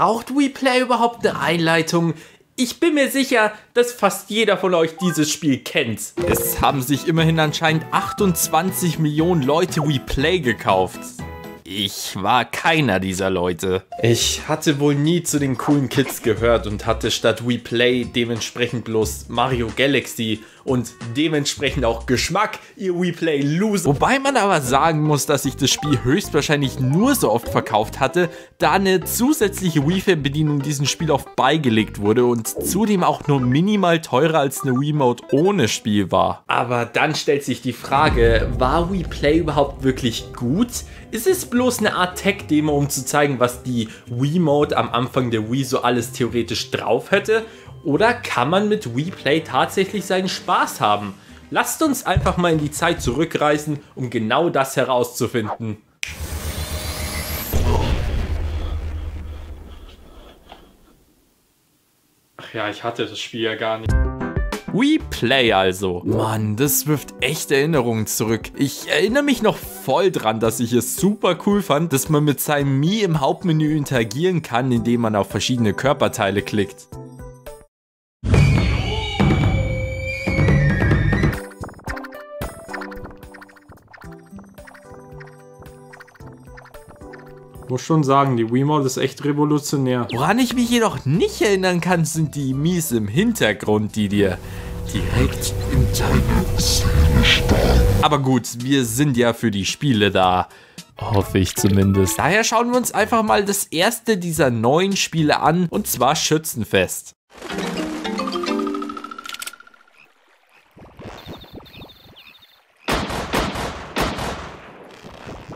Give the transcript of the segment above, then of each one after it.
Braucht WePlay überhaupt eine Einleitung? Ich bin mir sicher, dass fast jeder von euch dieses Spiel kennt. Es haben sich immerhin anscheinend 28 Millionen Leute WePlay gekauft. Ich war keiner dieser Leute. Ich hatte wohl nie zu den coolen Kids gehört und hatte statt WePlay dementsprechend bloß Mario Galaxy und dementsprechend auch Geschmack, ihr WePlay Loser. Wobei man aber sagen muss, dass ich das Spiel höchstwahrscheinlich nur so oft verkauft hatte, da eine zusätzliche Wii-Bedienung diesem Spiel oft beigelegt wurde und zudem auch nur minimal teurer als eine Wiimote ohne Spiel war. Aber dann stellt sich die Frage, war WePlay überhaupt wirklich gut? Ist es bloß eine Art Tech-Demo, um zu zeigen, was die Wii-Mode am Anfang der Wii so alles theoretisch drauf hätte? Oder kann man mit WePlay tatsächlich seinen Spaß haben? Lasst uns einfach mal in die Zeit zurückreisen, um genau das herauszufinden. Ach ja, ich hatte das Spiel ja gar nicht. We Play also. Mann, das wirft echt Erinnerungen zurück. Ich erinnere mich noch voll dran, dass ich es super cool fand, dass man mit seinem Mi im Hauptmenü interagieren kann, indem man auf verschiedene Körperteile klickt. Muss schon sagen, die Wiimote ist echt revolutionär. Woran ich mich jedoch nicht erinnern kann, sind die Mies im Hintergrund, die dir direkt steigen. Aber gut, wir sind ja für die Spiele da. Hoffe ich zumindest. Daher schauen wir uns einfach mal das erste dieser neuen Spiele an, und zwar Schützenfest.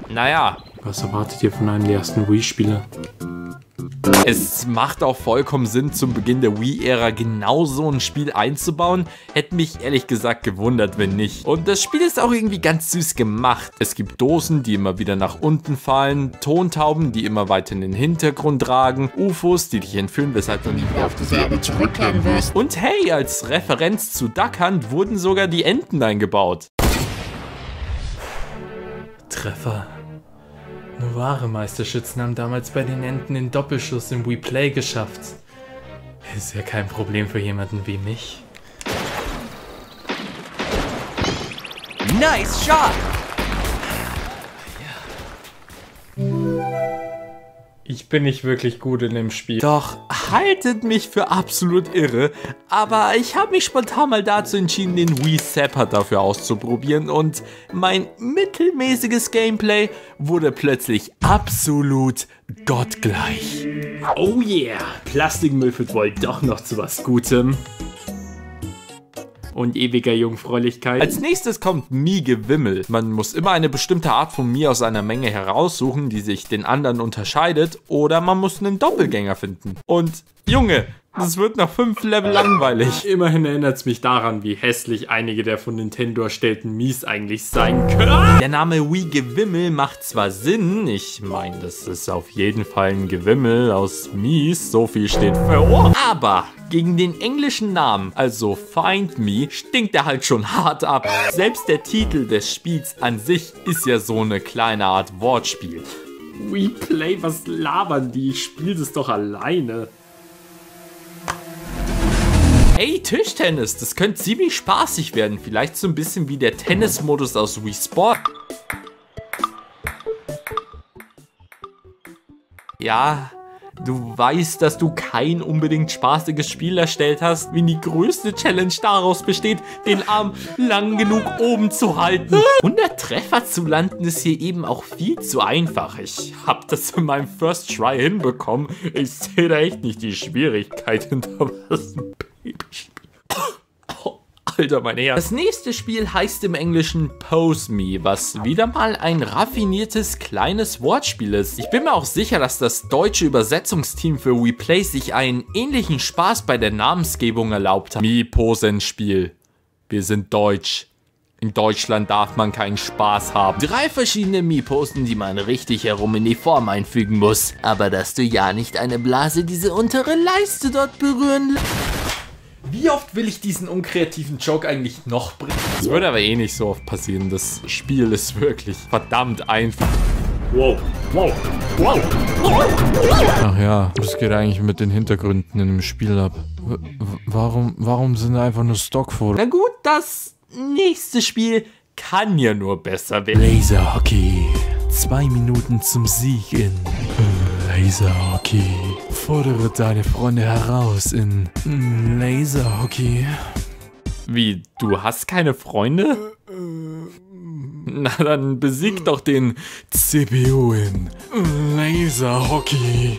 Naja, was erwartet ihr von einem der ersten Wii-Spiele? Es macht auch vollkommen Sinn, zum Beginn der Wii-Ära genau so ein Spiel einzubauen. Hätte mich ehrlich gesagt gewundert, wenn nicht. Und das Spiel ist auch irgendwie ganz süß gemacht. Es gibt Dosen, die immer wieder nach unten fallen, Tontauben, die immer weiter in den Hintergrund ragen, UFOs, die dich entführen, weshalb du nie wieder auf diese Erde zurückkehren wirst. Und hey, als Referenz zu Duck Hunt wurden sogar die Enten eingebaut. Treffer. Nur wahre Meisterschützen haben damals bei den Enten den Doppelschuss im WePlay geschafft. Ist ja kein Problem für jemanden wie mich. Nice shot! Ich bin nicht wirklich gut in dem Spiel. Doch haltet mich für absolut irre, aber ich habe mich spontan mal dazu entschieden, den Wii Zapper dafür auszuprobieren und mein mittelmäßiges Gameplay wurde plötzlich absolut gottgleich. Oh yeah, Plastikmüll führt wohl doch noch zu was Gutem und ewiger Jungfräulichkeit. Als nächstes kommt Mie-Gewimmel. Man muss immer eine bestimmte Art von Mie aus einer Menge heraussuchen, die sich den anderen unterscheidet, oder man muss einen Doppelgänger finden. Und Junge, das wird nach fünf Level langweilig. Immerhin erinnert es mich daran, wie hässlich einige der von Nintendo erstellten Mies eigentlich sein können. Der Name Wii Gewimmel macht zwar Sinn, ich meine, das ist auf jeden Fall ein Gewimmel aus Mies, so viel steht für Ohr. Aber gegen den englischen Namen, also Find Me, stinkt er halt schon hart ab. Selbst der Titel des Spiels an sich ist ja so eine kleine Art Wortspiel. We Play, was labern die? Ich spiele das doch alleine. Hey, Tischtennis, das könnte ziemlich spaßig werden. Vielleicht so ein bisschen wie der Tennismodus aus Wii Sport. Ja, du weißt, dass du kein unbedingt spaßiges Spiel erstellt hast, wenn die größte Challenge daraus besteht, den Arm lang genug oben zu halten. 100 Treffer zu landen ist hier eben auch viel zu einfach. Ich hab das in meinem First Try hinbekommen. Ich sehe da echt nicht die Schwierigkeit hinter was. Alter, mein Herz. Das nächste Spiel heißt im Englischen Pose Me, was wieder mal ein raffiniertes kleines Wortspiel ist. Ich bin mir auch sicher, dass das deutsche Übersetzungsteam für WePlay sich einen ähnlichen Spaß bei der Namensgebung erlaubt hat. Mi-Posen-Spiel. Wir sind deutsch. In Deutschland darf man keinen Spaß haben. Drei verschiedene Mi-Posten, die man richtig herum in die Form einfügen muss. Aber dass du ja nicht eine Blase diese untere Leiste dort berühren wie oft will ich diesen unkreativen Joke eigentlich noch bringen? Das würde aber eh nicht so oft passieren. Das Spiel ist wirklich verdammt einfach. Wow, wow, wow. Ach ja, was geht eigentlich mit den Hintergründen in dem Spiel ab? W warum, warum sind da einfach nur Stockfotos? Na gut, das nächste Spiel kann ja nur besser werden. Laserhockey. Zwei Minuten zum Sieg in äh, Laserhockey. Fordere deine Freunde heraus in Laserhockey. Wie, du hast keine Freunde? Na dann besieg doch den CPU in Laserhockey.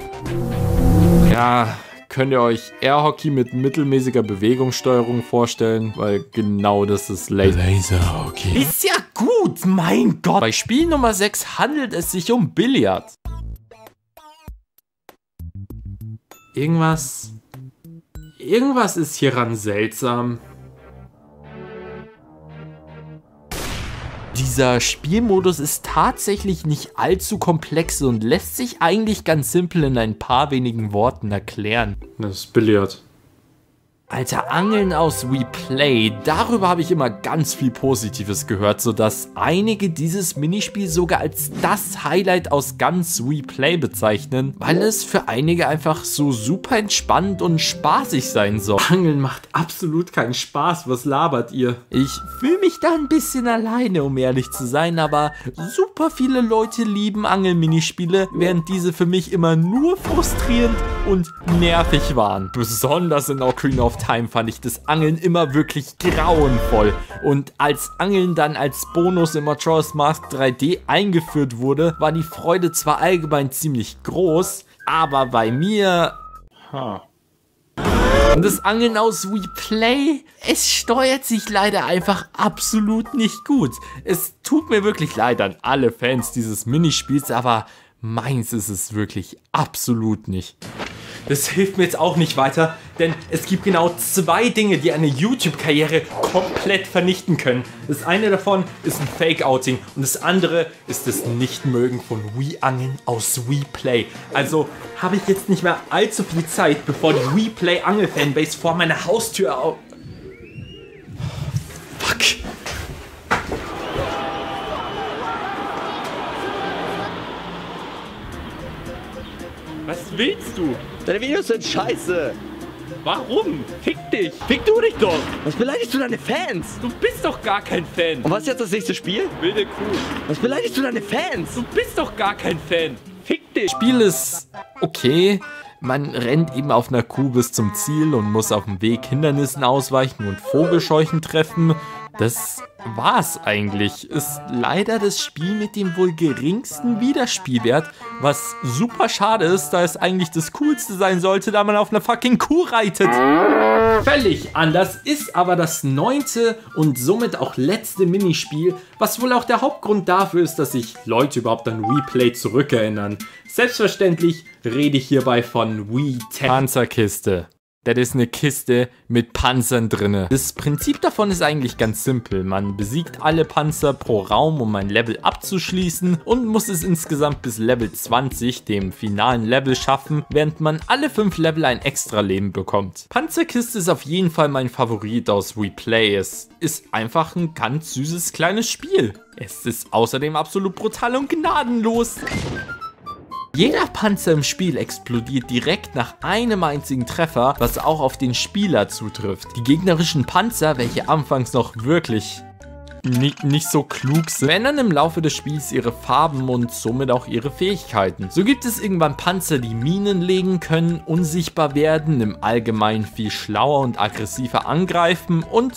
Ja, könnt ihr euch Airhockey mit mittelmäßiger Bewegungssteuerung vorstellen, weil genau das ist Laser Laserhockey. Ist ja gut, mein Gott. Bei Spiel Nummer 6 handelt es sich um Billard. Irgendwas... Irgendwas ist hieran seltsam. Dieser Spielmodus ist tatsächlich nicht allzu komplex und lässt sich eigentlich ganz simpel in ein paar wenigen Worten erklären. Das ist Billard. Alter, Angeln aus WePlay, darüber habe ich immer ganz viel Positives gehört, sodass einige dieses Minispiel sogar als das Highlight aus ganz WePlay bezeichnen, weil es für einige einfach so super entspannt und spaßig sein soll. Angeln macht absolut keinen Spaß, was labert ihr? Ich fühle mich da ein bisschen alleine, um ehrlich zu sein, aber super viele Leute lieben Angelminispiele, während diese für mich immer nur frustrierend und nervig waren. Besonders in Ocarina of Time fand ich das Angeln immer wirklich grauenvoll. Und als Angeln dann als Bonus in Majora's Mask 3D eingeführt wurde, war die Freude zwar allgemein ziemlich groß, aber bei mir... Huh. Und das Angeln aus WePlay, es steuert sich leider einfach absolut nicht gut. Es tut mir wirklich leid an alle Fans dieses Minispiels, aber meins ist es wirklich absolut nicht. Das hilft mir jetzt auch nicht weiter, denn es gibt genau zwei Dinge, die eine YouTube-Karriere komplett vernichten können. Das eine davon ist ein Fake-Outing und das andere ist das Nichtmögen von Wii-Angeln aus WePlay. Also habe ich jetzt nicht mehr allzu viel Zeit, bevor die WePlay-Angel-Fanbase vor meiner Haustür auf... Fuck. Was willst du? Deine Videos sind scheiße. Warum? Fick dich. Fick du dich doch. Was beleidigst du deine Fans? Du bist doch gar kein Fan. Und was ist jetzt das nächste Spiel? Wilde Kuh. Was beleidigst du deine Fans? Du bist doch gar kein Fan. Fick dich. Spiel ist okay. Man rennt eben auf einer Kuh bis zum Ziel und muss auf dem Weg Hindernissen ausweichen und Vogelscheuchen treffen. Das war's eigentlich. Ist leider das Spiel mit dem wohl geringsten Wiederspielwert, was super schade ist, da es eigentlich das coolste sein sollte, da man auf einer fucking Kuh reitet. Völlig anders ist aber das neunte und somit auch letzte Minispiel, was wohl auch der Hauptgrund dafür ist, dass sich Leute überhaupt an Replay zurückerinnern. Selbstverständlich rede ich hierbei von Wii 10. Panzerkiste. Das ist eine Kiste mit Panzern drinne. Das Prinzip davon ist eigentlich ganz simpel. Man besiegt alle Panzer pro Raum, um ein Level abzuschließen und muss es insgesamt bis Level 20, dem finalen Level, schaffen, während man alle 5 Level ein extra Leben bekommt. Panzerkiste ist auf jeden Fall mein Favorit aus Replay. Es ist einfach ein ganz süßes kleines Spiel. Es ist außerdem absolut brutal und gnadenlos. Jeder Panzer im Spiel explodiert direkt nach einem einzigen Treffer, was auch auf den Spieler zutrifft. Die gegnerischen Panzer, welche anfangs noch wirklich nicht, nicht so klug sind, verändern im Laufe des Spiels ihre Farben und somit auch ihre Fähigkeiten. So gibt es irgendwann Panzer, die Minen legen können, unsichtbar werden, im Allgemeinen viel schlauer und aggressiver angreifen und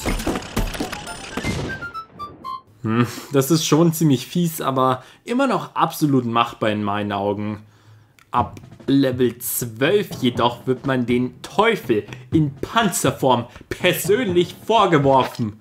das ist schon ziemlich fies, aber immer noch absolut machbar in meinen Augen. Ab Level 12 jedoch wird man den Teufel in Panzerform persönlich vorgeworfen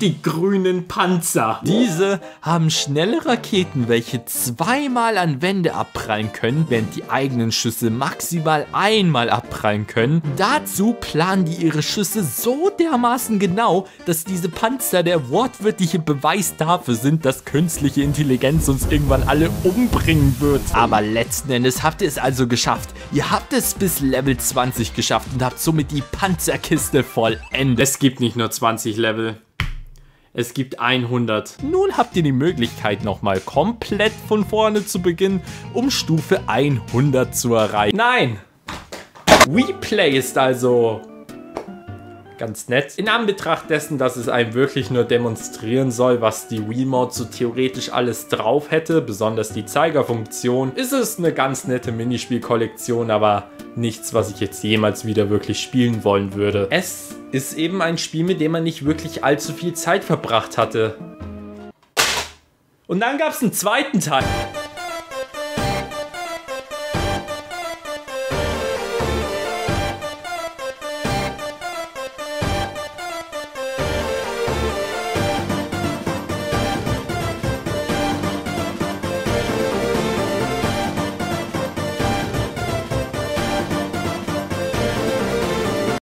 die grünen Panzer. Diese haben schnelle Raketen, welche zweimal an Wände abprallen können, während die eigenen Schüsse maximal einmal abprallen können. Dazu planen die ihre Schüsse so dermaßen genau, dass diese Panzer der wortwörtliche Beweis dafür sind, dass künstliche Intelligenz uns irgendwann alle umbringen wird. Aber letzten Endes habt ihr es also geschafft. Ihr habt es bis Level 20 geschafft und habt somit die Panzerkiste vollendet. Es gibt nicht nur 20 Level. Es gibt 100. Nun habt ihr die Möglichkeit nochmal komplett von vorne zu beginnen, um Stufe 100 zu erreichen. Nein! WePlay ist also ganz nett. In Anbetracht dessen, dass es einem wirklich nur demonstrieren soll, was die Wiimote so theoretisch alles drauf hätte, besonders die Zeigerfunktion, ist es eine ganz nette Minispielkollektion, aber nichts, was ich jetzt jemals wieder wirklich spielen wollen würde. Es ist eben ein Spiel, mit dem man nicht wirklich allzu viel Zeit verbracht hatte. Und dann gab es einen zweiten Teil.